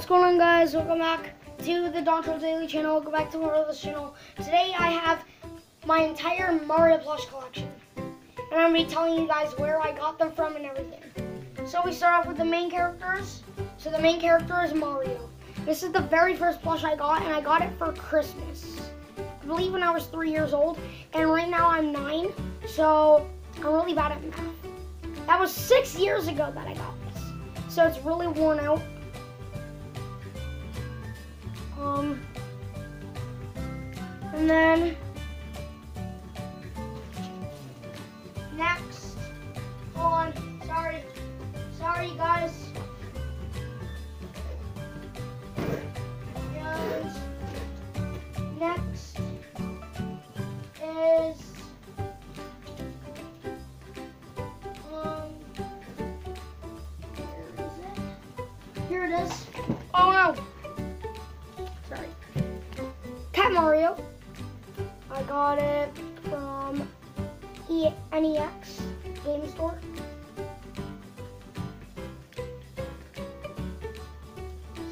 What's going on guys? Welcome back to the Dontrell Daily channel. Welcome back to this channel. Today I have my entire Mario plush collection. And I'm going to be telling you guys where I got them from and everything. So we start off with the main characters. So the main character is Mario. This is the very first plush I got and I got it for Christmas. I believe when I was three years old. And right now I'm nine. So I'm really bad at math. That was six years ago that I got this. So it's really worn out. And then next, hold on, sorry, sorry guys. And next is um, where is it? Here it is. Oh no. Sorry. Cat Mario. I got it from e NEX Game Store.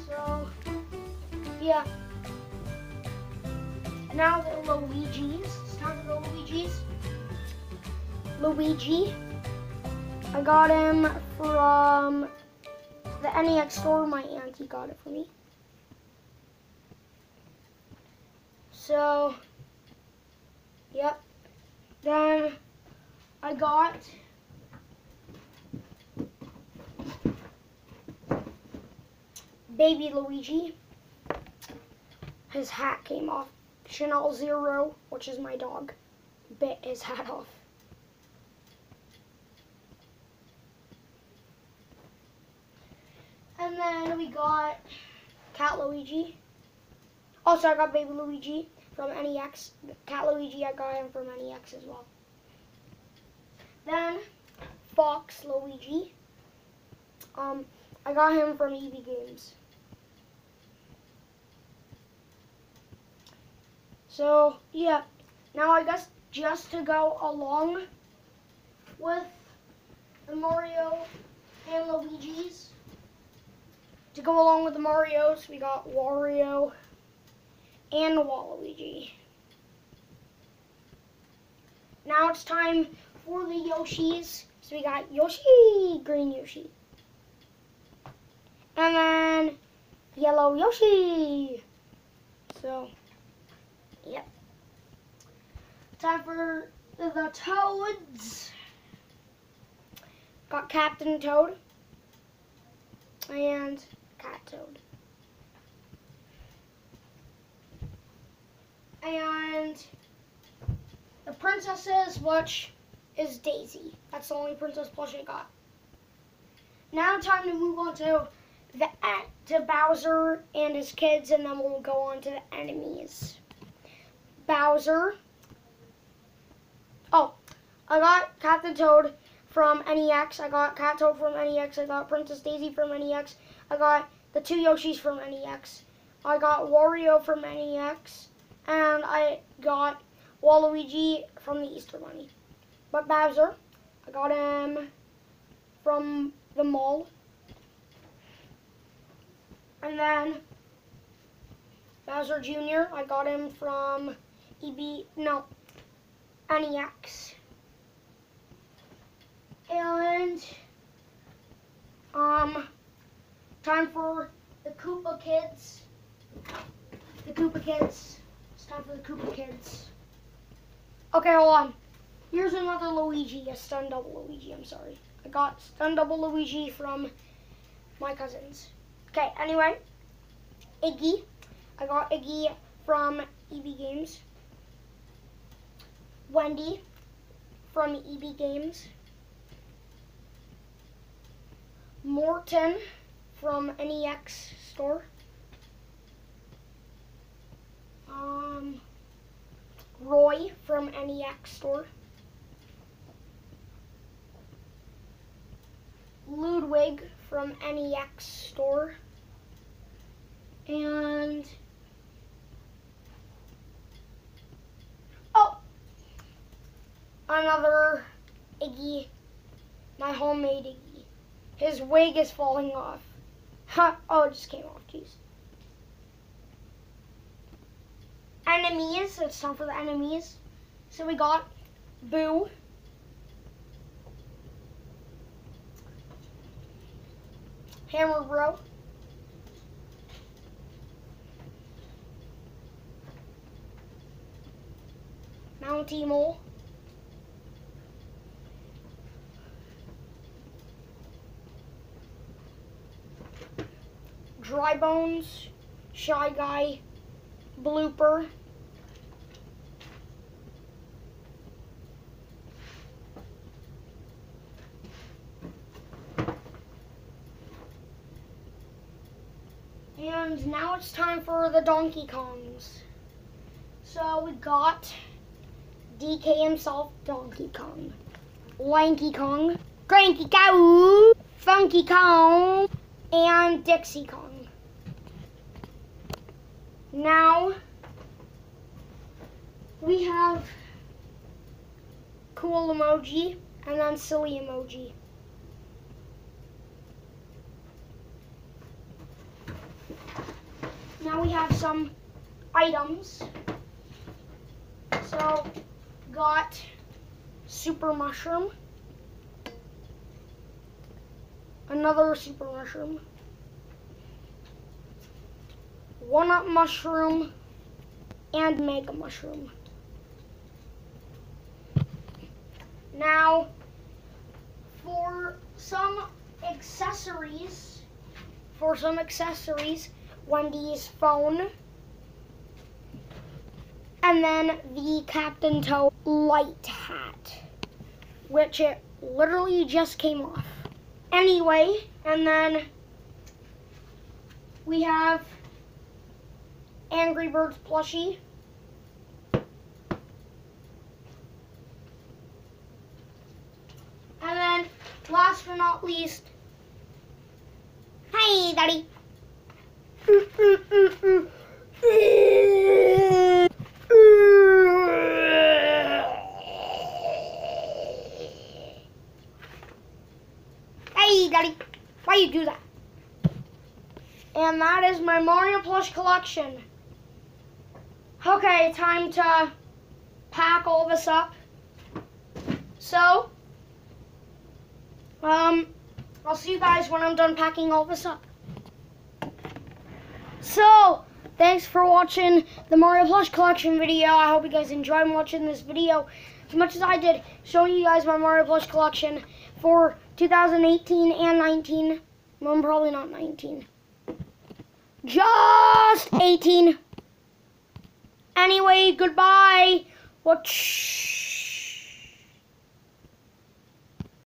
So, yeah. Now the Luigi's. It's time for the Luigi's. Luigi. I got him from the NEX store. My auntie got it for me. So, yep. Then I got baby Luigi. His hat came off. Chanel Zero, which is my dog, bit his hat off. And then we got Cat Luigi. Also, I got Baby Luigi from NEX. Cat Luigi, I got him from NEX as well. Then, Fox Luigi. Um, I got him from EB Games. So, yeah. Now, I guess just to go along with the Mario and Luigi's, to go along with the Marios, we got Wario and Waluigi. Now it's time for the Yoshis. So we got Yoshi, green Yoshi. And then yellow Yoshi. So, yep. Time for the Toads. Got Captain Toad and Cat Toad. And the princess's which is Daisy. That's the only princess plush I got. Now time to move on to the to Bowser and his kids, and then we'll go on to the enemies. Bowser. Oh, I got Captain Toad from NEX. I got Cat Toad from NEX. I got Princess Daisy from NEX. I got the two Yoshis from NEX. I got Wario from NEX. And I got Waluigi from the Easter Bunny. But Bowser, I got him from the mall. And then Bowser Jr., I got him from EB, no, NEX. And, um, time for the Koopa Kids. The Koopa Kids. Time for the Koopa Kids. Okay, hold on. Here's another Luigi, a stun double Luigi, I'm sorry. I got stun double Luigi from my cousins. Okay, anyway, Iggy. I got Iggy from EB Games. Wendy from EB Games. Morton from NEX store. Um, Roy from NEX store. Ludwig from NEX store. And oh, another Iggy, my homemade Iggy. His wig is falling off. Huh. Oh, it just came off. Jeez. Enemies. It's time for the enemies. So we got Boo. Hammer Bro. Monty Mole. Dry Bones, Shy Guy, Blooper. Now it's time for the Donkey Kongs. So we got DK himself, Donkey Kong, Lanky Kong, Cranky Kong, Funky Kong, and Dixie Kong. Now we have cool emoji and then silly emoji. We have some items. So, got super mushroom, another super mushroom, one up mushroom, and mega mushroom. Now, for some accessories, for some accessories, Wendy's phone, and then the Captain Toad light hat, which it literally just came off. Anyway, and then we have Angry Birds plushie. And then, last but not least, hi, Daddy. Hey, Daddy, why you do that? And that is my Mario plush collection. Okay, time to pack all this up. So, um, I'll see you guys when I'm done packing all this up. So, thanks for watching the Mario Plush Collection video. I hope you guys enjoyed watching this video as much as I did, showing you guys my Mario Plush Collection for 2018 and 19. Well, I'm probably not 19. Just 18. Anyway, goodbye. Watch.